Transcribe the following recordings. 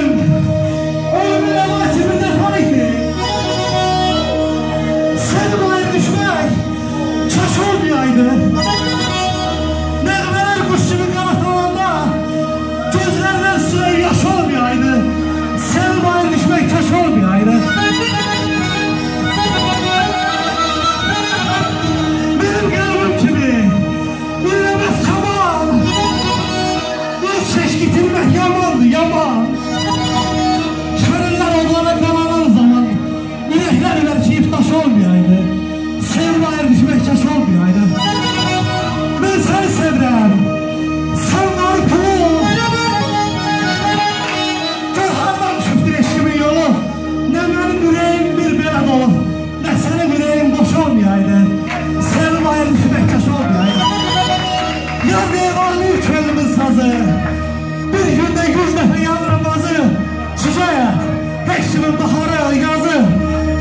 him. Olmayaydı düşmək kaş olmayaydı Yar deyğanlı könlümün sazı Bir gündə yüz dəfə yanırım bazı Çiçəyə Heç kimin baharı yazı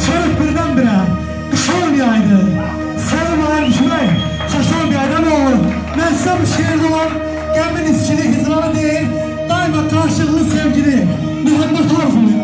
Çörük birdən birə Qış olmayaydı ayrı düşmək kaş olmayaydı ne olur Ben size bu şiirde olan Gəlmin iskili hizranı değil. Daima karşılıklı sevgili Teşekkür ederim.